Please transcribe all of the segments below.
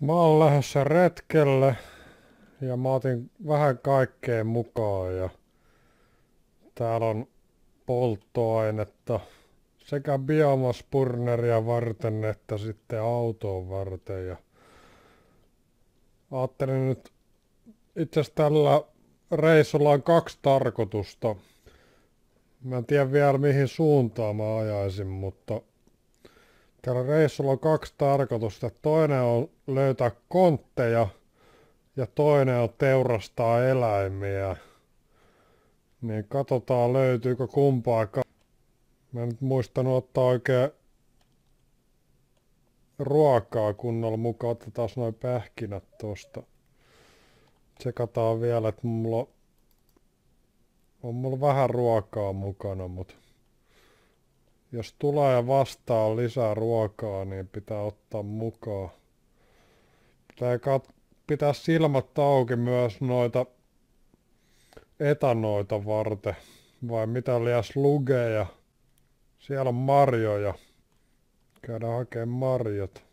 Mä oon lähdössä retkelle ja mä otin vähän kaikkea mukaan ja täällä on polttoainetta sekä biomaspurneria varten että sitten autoon varten ja ajattelin nyt itse tällä reissulla on kaksi tarkoitusta. Mä en tiedä vielä mihin suuntaan mä ajaisin, mutta tällä reissulla on kaksi tarkoitusta. Toinen on löytää kontteja ja toinen on teurastaa eläimiä. Niin katsotaan löytyykö kumpaakaan. Mä en nyt muistanut ottaa oikein ruokaa kunnolla mukaan. Otetaan noin pähkinät tosta. Tsekataan vielä, että mulla on, on mulla vähän ruokaa mukana, mutta jos tulee vastaan lisää ruokaa, niin pitää ottaa mukaan. Pitää kat- pitää silmät auki myös noita etanoita varten. Vai mitä liias lugeja. Siellä on marjoja. Käydään hakemaan marjat.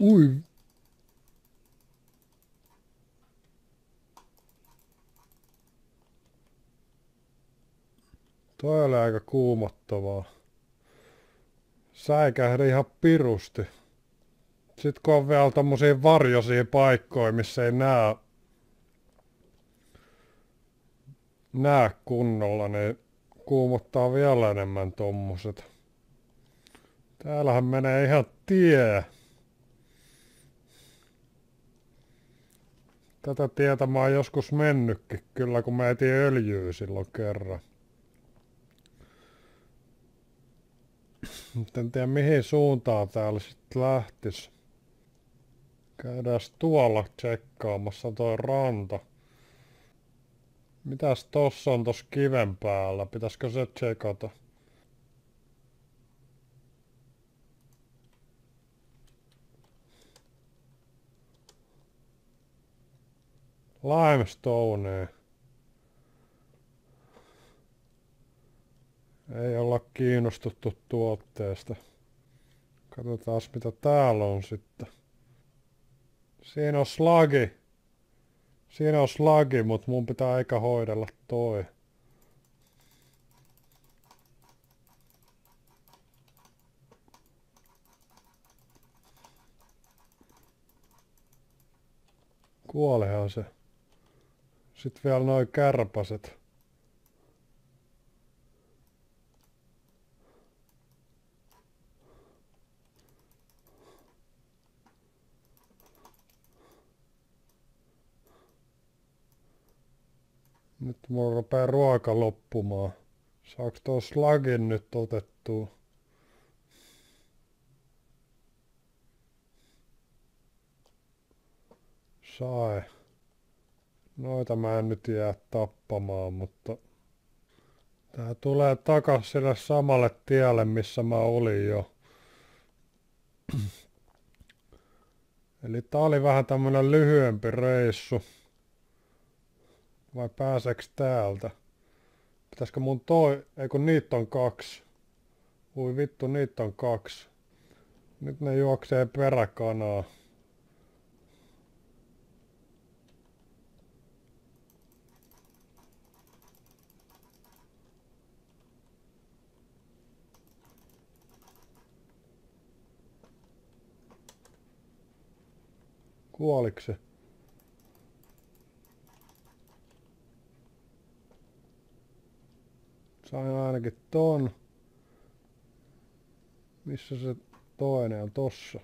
Ui. Toi oli aika kuumottavaa. Säikähdi ihan pirusti. Sitten kun on vielä tommosia varjoisia paikkoja, missä ei näe, näe kunnolla, niin kuumottaa vielä enemmän tommoset. Täällähän menee ihan tie. Tätä tietä mä oon joskus mennytkin kyllä, kun mä etin öljyä silloin kerran. Mutta en tiedä mihin suuntaan täällä sitten lähtis. Käydään tuolla tsekkaamassa toi ranta. Mitäs tossa on tossa kiven päällä? Pitäisikö se tsekata? Limestonea. Ei olla kiinnostuttu tuotteesta. Katsotaan mitä täällä on sitten. Siinä on slagi. Siinä on slagi, mutta mun pitää eikä hoidella toi. Kuolehan se. Sitten vielä noin kärpäset. Nyt mulla rupeaa ruoka loppumaan. Saaks tuo slagin nyt otettua? Sai. Noita mä en nyt jää tappamaan, mutta tää tulee takas sille samalle tielle, missä mä olin jo. Eli tää oli vähän tämmönen lyhyempi reissu. Vai pääseks täältä? Pitäisikö mun toi, ei kun niitä on kaksi. Ui vittu, niitä on kaksi. Nyt ne juoksee peräkanaa. Kuoliks se? Sain ainakin ton. Missä se toinen on? Tossa.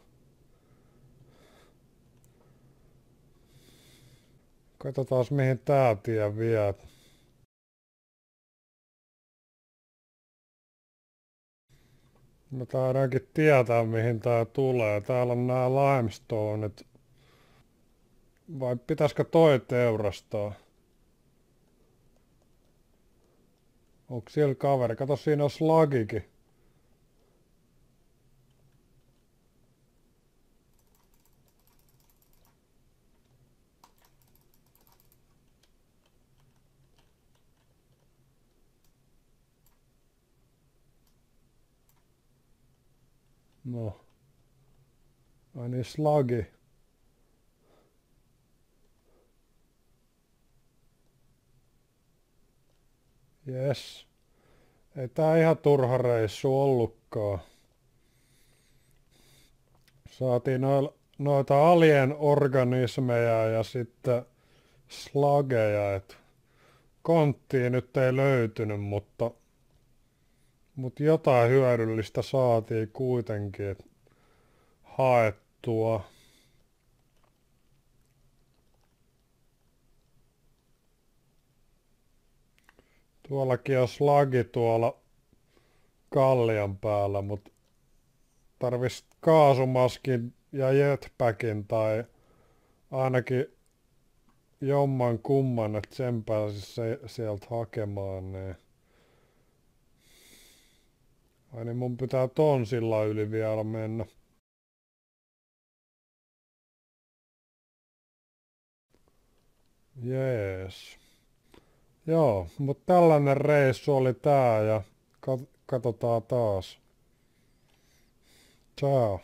Katsotaan mihin tää tie vie. Mä taidaankin tietää mihin tää tulee. Täällä on nää limestoneit. Vai pitäisikö toi teurastaa? Onko siellä kaveri? Kato, siinä on slagikin. No. Ai niin, slagi. Jes. Ei tää ihan turha reissu ollutkaan. Saatiin noil, noita alien organismeja ja sitten slageja, et konttia nyt ei löytynyt, mutta, mutta jotain hyödyllistä saatiin kuitenkin haettua. Tuollakin on slagi tuolla kallion päällä, mutta tarvis kaasumaskin ja jetpackin tai ainakin jomman kumman, että sen pääsis se, sieltä hakemaan, niin Ai niin mun pitää ton sillä yli vielä mennä. Jees. Joo, mutta tällainen reissu oli tää ja katsotaan taas. Ciao.